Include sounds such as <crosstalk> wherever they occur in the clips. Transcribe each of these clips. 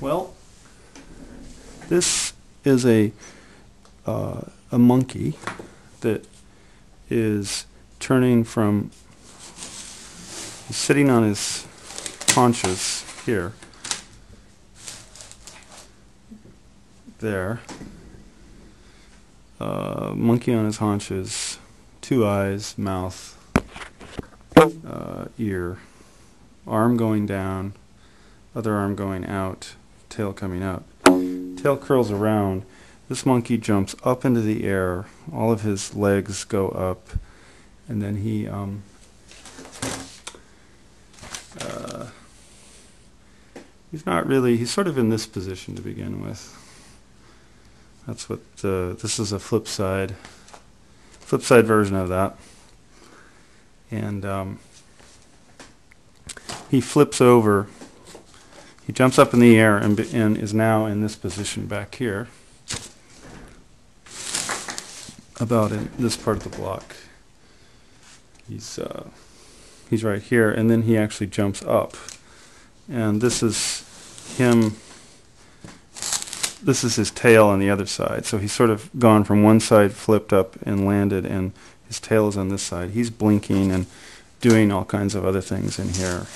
Well, this is a uh, a monkey that is turning from sitting on his haunches here. There. Uh, monkey on his haunches two eyes mouth uh, ear arm going down other arm going out tail coming out tail curls around this monkey jumps up into the air. All of his legs go up, and then he um, uh, he's not really. He's sort of in this position to begin with. That's what uh, this is a flip side, flip side version of that, and um, he flips over. He jumps up in the air and, and is now in this position back here about in this part of the block. He's uh, he's right here, and then he actually jumps up, and this is him. This is his tail on the other side. So he's sort of gone from one side, flipped up, and landed, and his tail is on this side. He's blinking and doing all kinds of other things in here.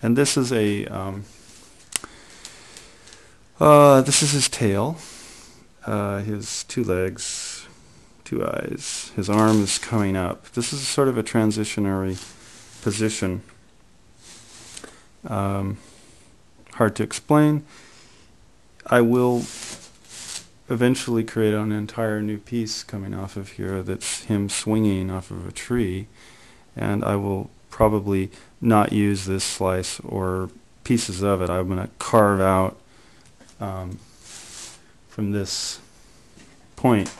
And this is a um, uh, this is his tail, uh, his two legs, two eyes. His arm is coming up. This is sort of a transitionary position. Um, hard to explain. I will eventually create an entire new piece coming off of here that's him swinging off of a tree and I will probably not use this slice or pieces of it. I'm going to carve out um, from this point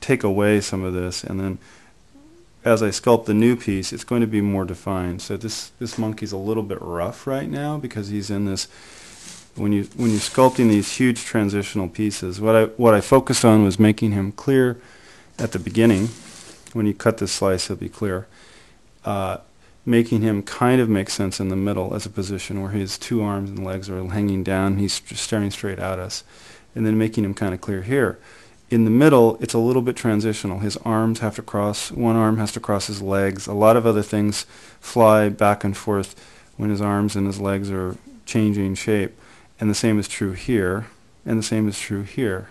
take away some of this and then as I sculpt the new piece it's going to be more defined. So this this monkey's a little bit rough right now because he's in this when you when you're sculpting these huge transitional pieces what I what I focused on was making him clear at the beginning. When you cut this slice he'll be clear. Uh, making him kind of make sense in the middle as a position where his two arms and legs are hanging down he's staring straight at us and then making him kind of clear here in the middle, it's a little bit transitional. His arms have to cross, one arm has to cross his legs. A lot of other things fly back and forth when his arms and his legs are changing shape. And the same is true here, and the same is true here.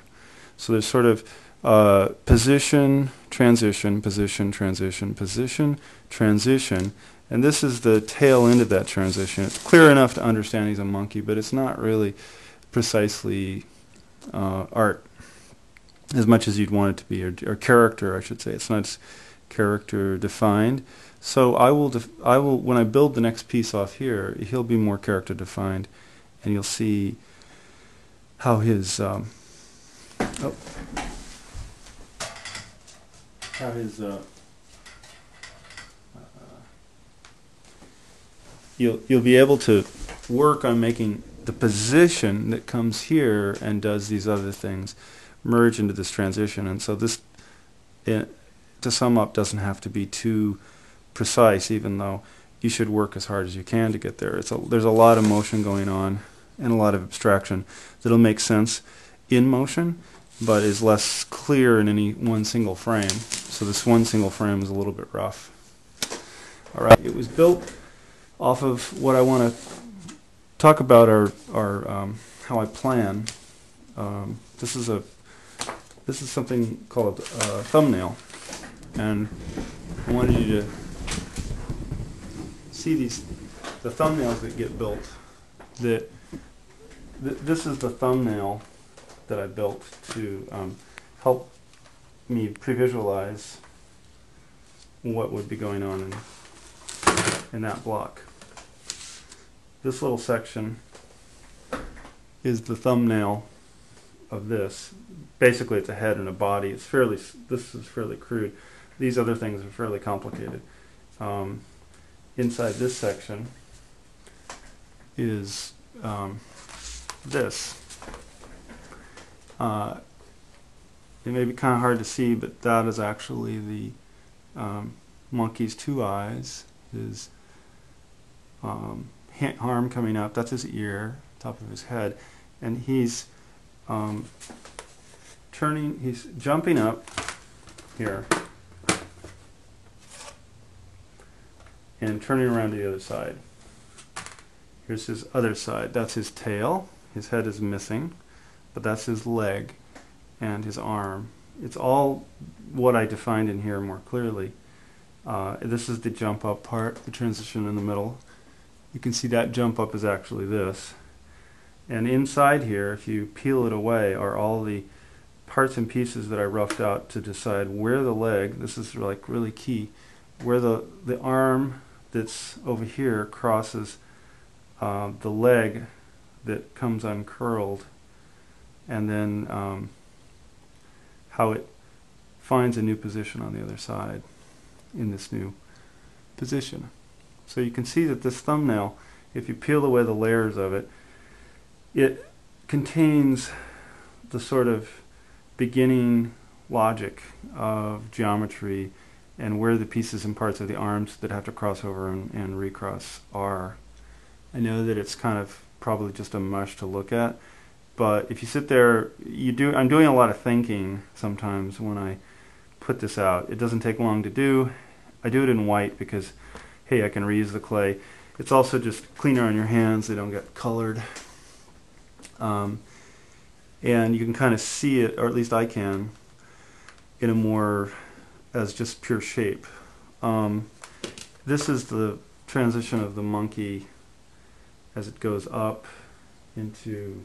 So there's sort of uh, position, transition, position, transition, position, transition. And this is the tail end of that transition. It's clear enough to understand he's a monkey, but it's not really precisely uh, art as much as you'd want it to be, or, or character, I should say. It's not character defined. So I will, I will, when I build the next piece off here, he'll be more character defined, and you'll see how his, um, oh, how his, uh, you'll you'll be able to work on making the position that comes here and does these other things merge into this transition. And so this, it, to sum up, doesn't have to be too precise, even though you should work as hard as you can to get there. It's a, there's a lot of motion going on and a lot of abstraction that'll make sense in motion, but is less clear in any one single frame. So this one single frame is a little bit rough. All right, it was built off of what I want to talk about our, our um, how I plan. Um, this is a this is something called uh, thumbnail, and I wanted you to see these the thumbnails that get built. That th this is the thumbnail that I built to um, help me pre-visualize what would be going on in in that block. This little section is the thumbnail of this. Basically, it's a head and a body. It's fairly. This is fairly crude. These other things are fairly complicated. Um, inside this section is um, this. Uh, it may be kind of hard to see, but that is actually the um, monkey's two eyes, his um, arm coming up. That's his ear, top of his head, and he's um, turning. He's jumping up here and turning around to the other side. Here's his other side. That's his tail. His head is missing, but that's his leg and his arm. It's all what I defined in here more clearly. Uh, this is the jump up part, the transition in the middle. You can see that jump up is actually this. And inside here, if you peel it away, are all the parts and pieces that I roughed out to decide where the leg, this is like really key, where the, the arm that's over here crosses uh, the leg that comes uncurled, and then um, how it finds a new position on the other side in this new position. So you can see that this thumbnail, if you peel away the layers of it, it contains the sort of beginning logic of geometry and where the pieces and parts of the arms that have to cross over and, and recross are. I know that it's kind of probably just a mush to look at, but if you sit there, you do. I'm doing a lot of thinking sometimes when I put this out. It doesn't take long to do. I do it in white because, hey, I can reuse the clay. It's also just cleaner on your hands. They don't get colored. Um, and you can kind of see it, or at least I can, in a more as just pure shape. Um, this is the transition of the monkey as it goes up into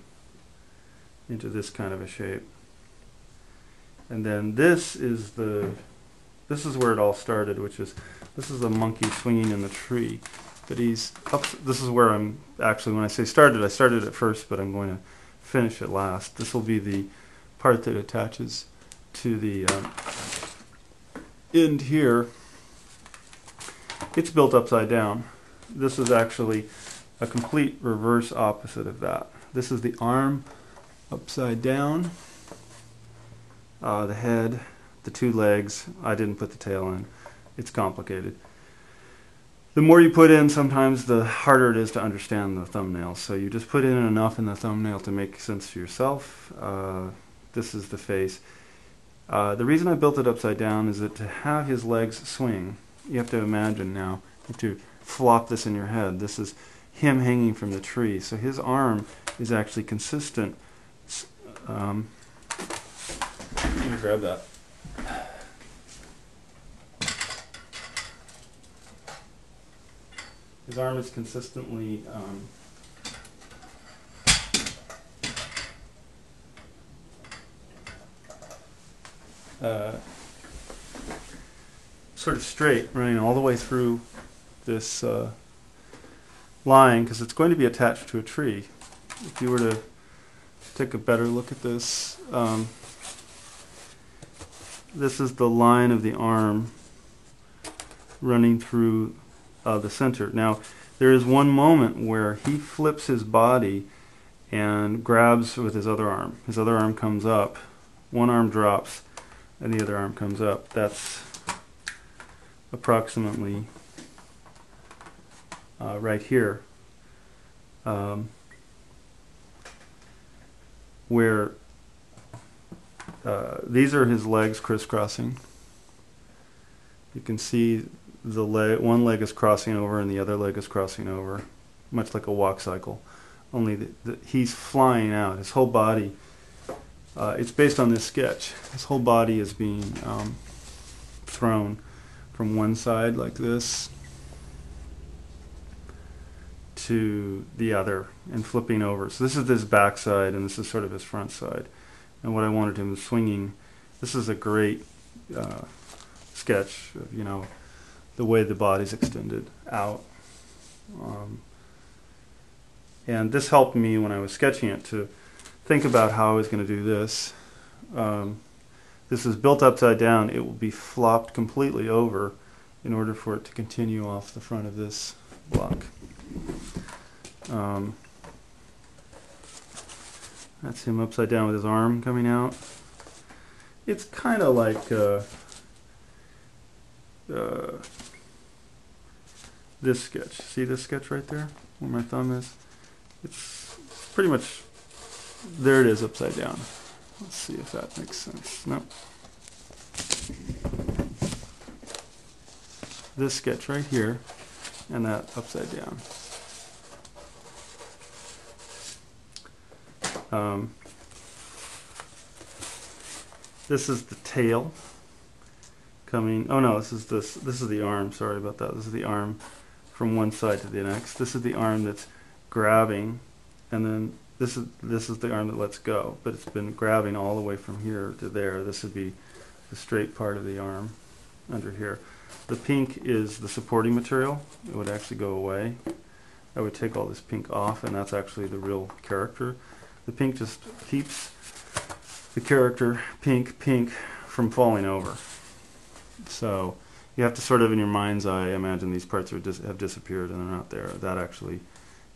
into this kind of a shape. And then this is the this is where it all started, which is this is a monkey swinging in the tree. But he's up. This is where I'm actually when I say started, I started at first, but I'm going to finish it last. This will be the part that attaches to the um, end here. It's built upside down. This is actually a complete reverse opposite of that. This is the arm upside down, uh, the head, the two legs. I didn't put the tail in. It's complicated. The more you put in, sometimes the harder it is to understand the thumbnail. So you just put in enough in the thumbnail to make sense to yourself. Uh, this is the face. Uh, the reason I built it upside down is that to have his legs swing, you have to imagine now, you have to flop this in your head. This is him hanging from the tree. So his arm is actually consistent. Um, let me grab that. His arm is consistently um, uh, sort of straight, running all the way through this uh, line because it's going to be attached to a tree. If you were to take a better look at this, um, this is the line of the arm running through uh, the center. Now, there is one moment where he flips his body and grabs with his other arm. His other arm comes up, one arm drops, and the other arm comes up. That's approximately uh, right here, um, where uh, these are his legs crisscrossing. You can see the leg, one leg is crossing over and the other leg is crossing over, much like a walk cycle. Only the, the, he's flying out. His whole body. Uh, it's based on this sketch. His whole body is being um, thrown from one side like this to the other and flipping over. So this is his back side and this is sort of his front side. And what I wanted him swinging, this is a great uh, sketch of, you know, the way the body's extended out. Um, and this helped me when I was sketching it to think about how I was going to do this. Um, this is built upside down. It will be flopped completely over in order for it to continue off the front of this block. Um, that's him upside down with his arm coming out. It's kind of like uh, uh, this sketch. See this sketch right there? where my thumb is. It's pretty much, there it is upside down. Let's see if that makes sense. No. This sketch right here and that upside down. Um, this is the tail coming. Oh no, this is this. This is the arm. Sorry about that. This is the arm from one side to the next. This is the arm that's grabbing, and then this is this is the arm that lets go. But it's been grabbing all the way from here to there. This would be the straight part of the arm under here. The pink is the supporting material. It would actually go away. I would take all this pink off, and that's actually the real character. The pink just keeps the character pink pink from falling over. So you have to sort of in your mind's eye imagine these parts dis have disappeared and they're not there. That actually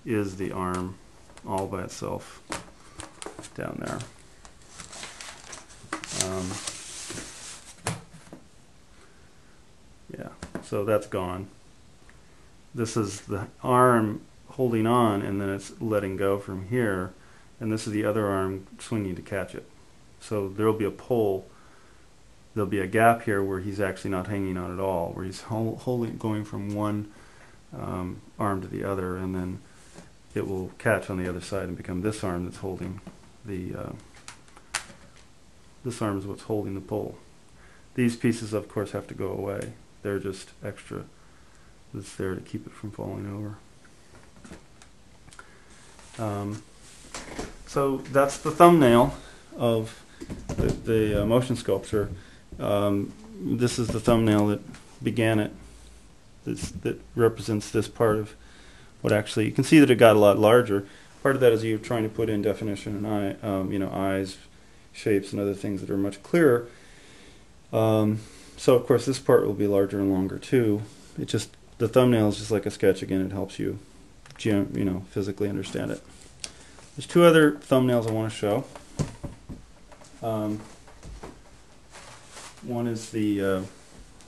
is the arm all by itself down there. Um, yeah, so that's gone. This is the arm holding on and then it's letting go from here and this is the other arm swinging to catch it. So there will be a pull. There'll be a gap here where he's actually not hanging on at all, where he's holding, going from one um, arm to the other, and then it will catch on the other side and become this arm that's holding the. Uh, this arm is what's holding the pole. These pieces, of course, have to go away. They're just extra. That's there to keep it from falling over. Um, so that's the thumbnail of the, the uh, motion sculpture. Um, this is the thumbnail that began it. This, that represents this part of what actually you can see that it got a lot larger. Part of that is you're trying to put in definition and eye, um, you know, eyes, shapes, and other things that are much clearer. Um, so of course this part will be larger and longer too. It just the thumbnail is just like a sketch again. It helps you, you know, physically understand it. There's two other thumbnails I want to show. Um, one is the, uh,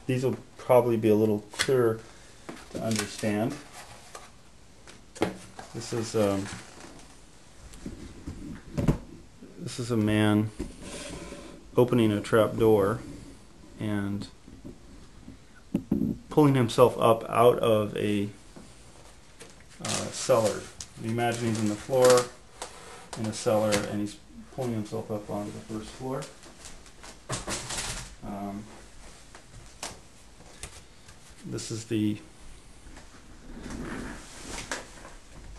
these will probably be a little clearer to understand. This is, um, this is a man opening a trap door and pulling himself up out of a uh, cellar. Imagine he's in the floor in a cellar and he's pulling himself up onto the first floor. Um, this is the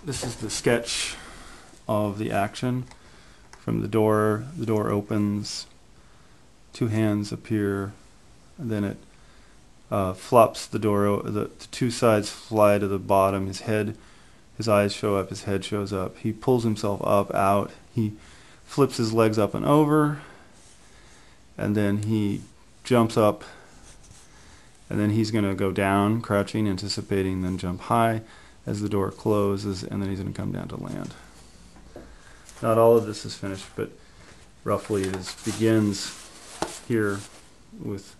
this is the sketch of the action from the door. The door opens, two hands appear, and then it uh, flops the door. The, the two sides fly to the bottom. His head his eyes show up, his head shows up. He pulls himself up, out. He flips his legs up and over. And then he jumps up. And then he's going to go down, crouching, anticipating, then jump high as the door closes. And then he's going to come down to land. Not all of this is finished, but roughly this begins here with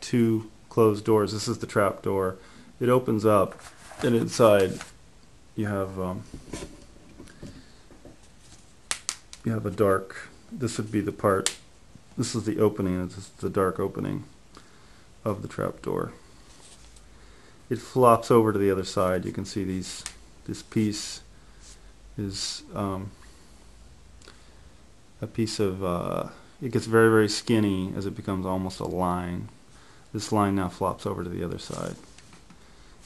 two closed doors. This is the trap door. It opens up, and inside you have um, you have a dark. This would be the part. This is the opening. This is the dark opening of the trap door. It flops over to the other side. You can see these. This piece is um, a piece of. Uh, it gets very very skinny as it becomes almost a line. This line now flops over to the other side,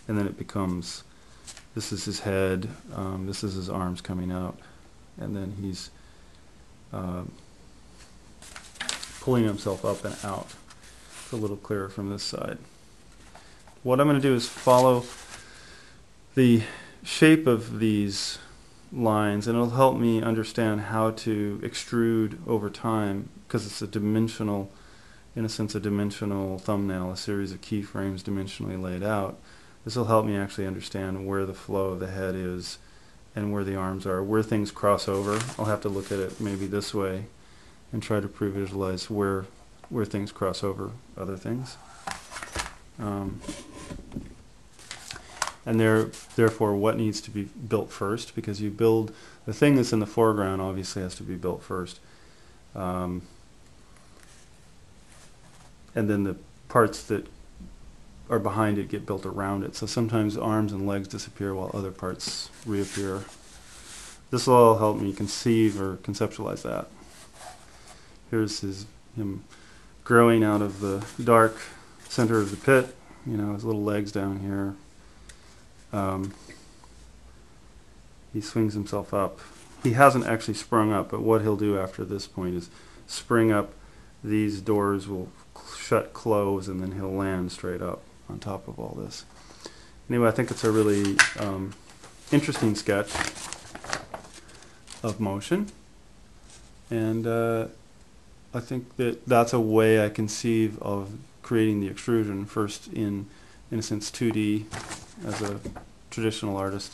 and then it becomes this is his head. Um, this is his arms coming out. And then he's uh, pulling himself up and out. A little clearer from this side. What I'm going to do is follow the shape of these lines and it'll help me understand how to extrude over time because it's a dimensional in a sense a dimensional thumbnail a series of keyframes dimensionally laid out this will help me actually understand where the flow of the head is and where the arms are, where things cross over. I'll have to look at it maybe this way and try to pre-visualize where where things cross over other things. Um, and there, therefore, what needs to be built first? Because you build the thing that's in the foreground obviously has to be built first, um, and then the parts that are behind it get built around it. So sometimes arms and legs disappear while other parts reappear. This will all help me conceive or conceptualize that. Here's his him growing out of the dark center of the pit. You know, his little legs down here. Um, he swings himself up. He hasn't actually sprung up, but what he'll do after this point is spring up. These doors will shut, close, and then he'll land straight up on top of all this. Anyway, I think it's a really um, interesting sketch of motion, and uh, I think that that's a way I conceive of creating the extrusion first in, in a sense, 2D as a traditional artist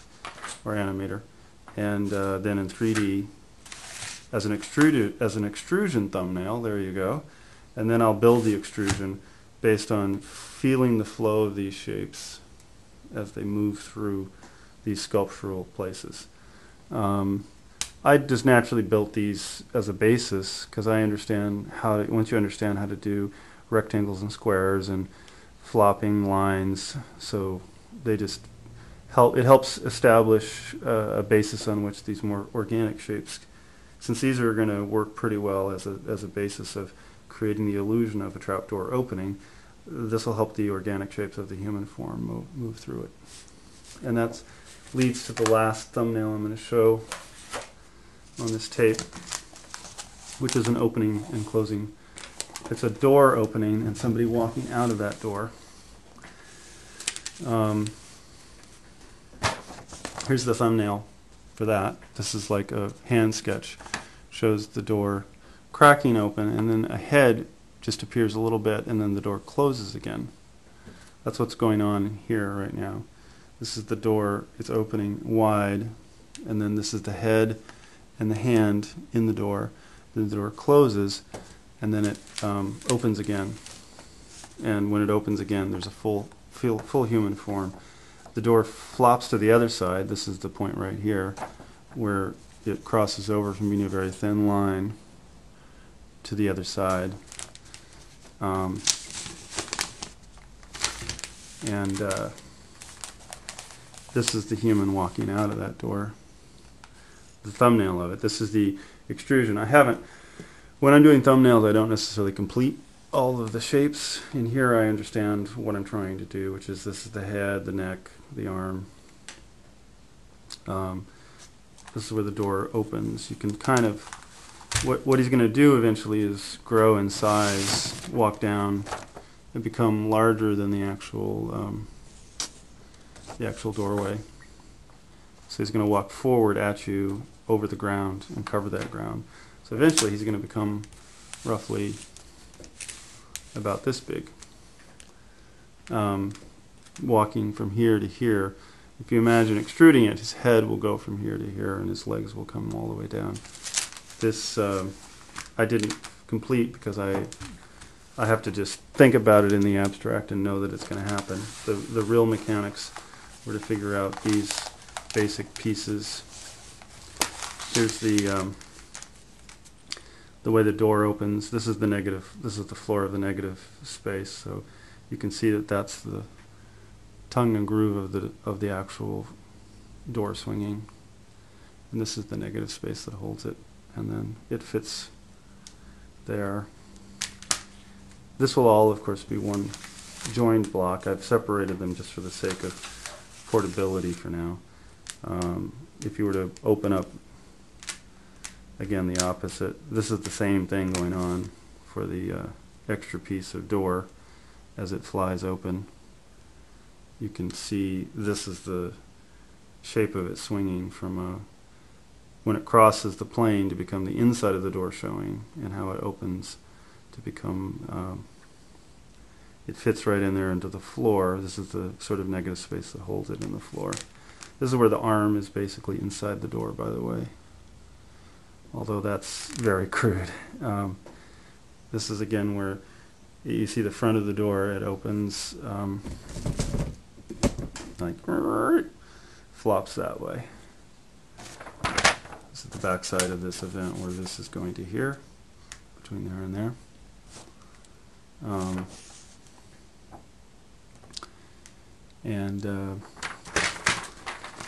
or animator, and uh, then in 3D as an extruded as an extrusion thumbnail. There you go, and then I'll build the extrusion based on feeling the flow of these shapes as they move through these sculptural places. Um, I just naturally built these as a basis because I understand how to, once you understand how to do rectangles and squares and flopping lines, so they just help. It helps establish uh, a basis on which these more organic shapes, since these are going to work pretty well as a as a basis of creating the illusion of a trapdoor opening. This will help the organic shapes of the human form move, move through it, and that leads to the last thumbnail I'm going to show on this tape, which is an opening and closing. It's a door opening and somebody walking out of that door. Um, here's the thumbnail for that. This is like a hand sketch. Shows the door cracking open and then a head just appears a little bit and then the door closes again. That's what's going on here right now. This is the door, it's opening wide and then this is the head and the hand in the door. The door closes, and then it um, opens again. And when it opens again, there's a full, full, full human form. The door flops to the other side. This is the point right here, where it crosses over from being a very thin line to the other side. Um, and uh, this is the human walking out of that door the thumbnail of it. This is the extrusion. I haven't, when I'm doing thumbnails, I don't necessarily complete all of the shapes. In here I understand what I'm trying to do, which is this is the head, the neck, the arm. Um, this is where the door opens. You can kind of, what, what he's going to do eventually is grow in size, walk down, and become larger than the actual, um, the actual doorway. So he's going to walk forward at you over the ground and cover that ground. So eventually he's going to become roughly about this big. Um, walking from here to here. If you imagine extruding it, his head will go from here to here and his legs will come all the way down. This uh, I didn't complete because I I have to just think about it in the abstract and know that it's going to happen. The, the real mechanics were to figure out these basic pieces. Here's the um, the way the door opens. This is the negative. This is the floor of the negative space. So you can see that that's the tongue and groove of the of the actual door swinging. And this is the negative space that holds it. And then it fits there. This will all, of course, be one joined block. I've separated them just for the sake of portability for now. Um, if you were to open up, again, the opposite, this is the same thing going on for the uh, extra piece of door as it flies open. You can see this is the shape of it swinging from a, when it crosses the plane to become the inside of the door showing and how it opens to become um, it fits right in there into the floor. This is the sort of negative space that holds it in the floor. This is where the arm is basically inside the door, by the way. Although that's very crude. Um, this is again where you see the front of the door. It opens. Um, like flops that way. This is the back side of this event where this is going to here, between there and there. Um, and uh,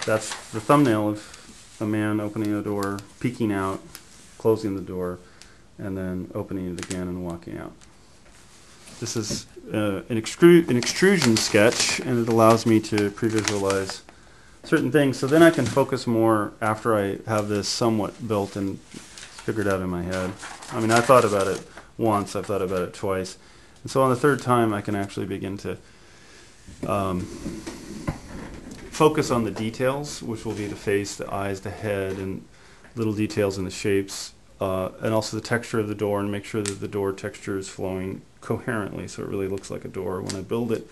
that's the thumbnail of a man opening a door, peeking out, closing the door, and then opening it again and walking out. This is uh, an, extru an extrusion sketch, and it allows me to pre-visualize certain things. So then I can focus more after I have this somewhat built and figured out in my head. I mean, I thought about it once, I've thought about it twice. And so on the third time, I can actually begin to um, focus on the details, which will be the face, the eyes, the head, and little details in the shapes, uh, and also the texture of the door, and make sure that the door texture is flowing coherently, so it really looks like a door when I build it.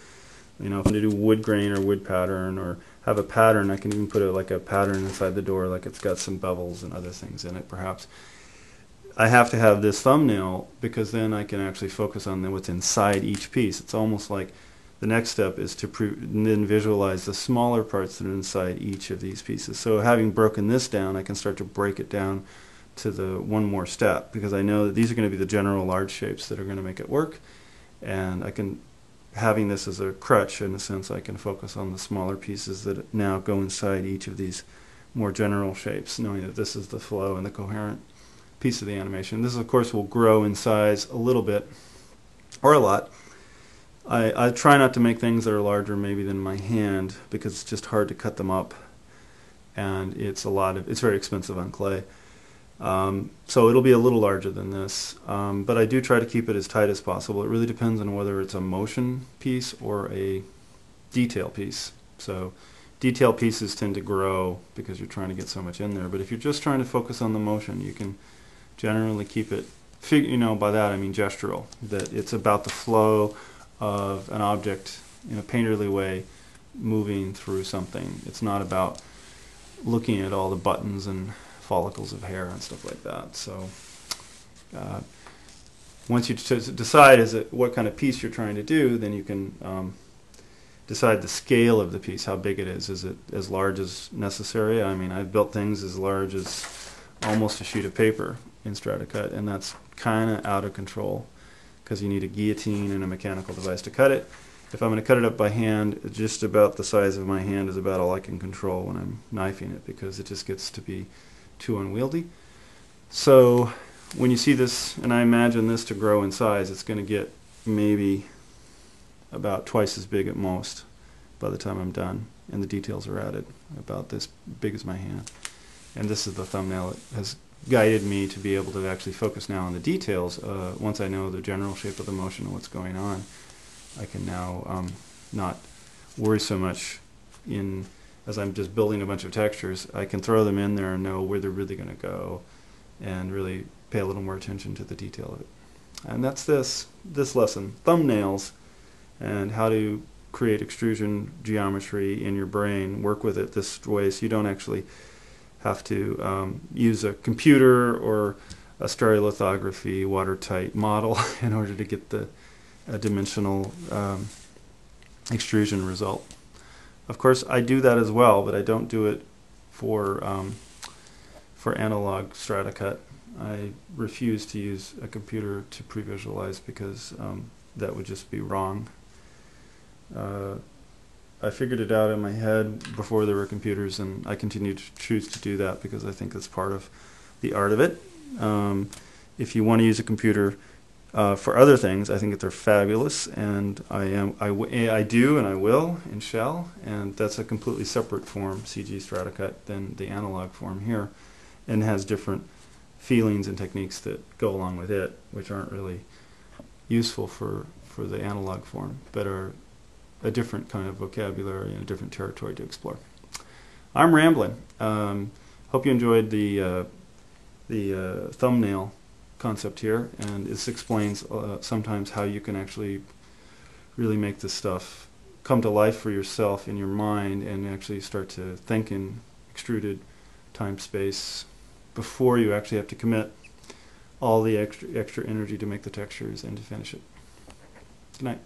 You know, if I'm to do wood grain or wood pattern or have a pattern, I can even put it like a pattern inside the door, like it's got some bevels and other things in it, perhaps. I have to have this thumbnail because then I can actually focus on what's inside each piece. It's almost like the next step is to then visualize the smaller parts that are inside each of these pieces. So having broken this down, I can start to break it down to the one more step because I know that these are going to be the general large shapes that are going to make it work. And I can, having this as a crutch in a sense, I can focus on the smaller pieces that now go inside each of these more general shapes, knowing that this is the flow and the coherent piece of the animation. This, of course, will grow in size a little bit or a lot. I, I try not to make things that are larger maybe than my hand because it's just hard to cut them up and it's a lot of it's very expensive on clay. Um, so it'll be a little larger than this, um, but I do try to keep it as tight as possible. It really depends on whether it's a motion piece or a detail piece. So detail pieces tend to grow because you're trying to get so much in there. But if you're just trying to focus on the motion, you can generally keep it, you know, by that I mean gestural, that it's about the flow of an object in a painterly way moving through something. It's not about looking at all the buttons and follicles of hair and stuff like that. So uh, once you decide is it what kind of piece you're trying to do, then you can um, decide the scale of the piece, how big it is. Is it as large as necessary? I mean, I've built things as large as almost a sheet of paper in Stratacut, and that's kind of out of control because you need a guillotine and a mechanical device to cut it. If I'm going to cut it up by hand, just about the size of my hand is about all I can control when I'm knifing it because it just gets to be too unwieldy. So when you see this, and I imagine this to grow in size, it's going to get maybe about twice as big at most by the time I'm done and the details are added about this big as my hand. And this is the thumbnail. It has guided me to be able to actually focus now on the details. Uh, once I know the general shape of the motion and what's going on, I can now um, not worry so much in as I'm just building a bunch of textures, I can throw them in there and know where they're really going to go and really pay a little more attention to the detail of it. And that's this, this lesson, thumbnails and how to create extrusion geometry in your brain, work with it this way so you don't actually have to um, use a computer or a stereolithography watertight model <laughs> in order to get the dimensional um, extrusion result. Of course, I do that as well, but I don't do it for um, for analog Stratacut. I refuse to use a computer to pre-visualize because um, that would just be wrong. Uh, I figured it out in my head before there were computers, and I continue to choose to do that because I think it's part of the art of it. Um, if you want to use a computer, uh, for other things, I think that they're fabulous, and I am I, I do and I will and shall, and that's a completely separate form, CG Stratacut, than the analog form here, and has different feelings and techniques that go along with it, which aren't really useful for for the analog form, but are a different kind of vocabulary and a different territory to explore. I'm rambling. Um, hope you enjoyed the uh, the uh, thumbnail concept here, and this explains uh, sometimes how you can actually really make this stuff come to life for yourself in your mind and actually start to think in extruded time space before you actually have to commit all the extra extra energy to make the textures and to finish it. Good night.